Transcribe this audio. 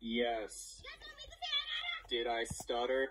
Yes. Did I stutter?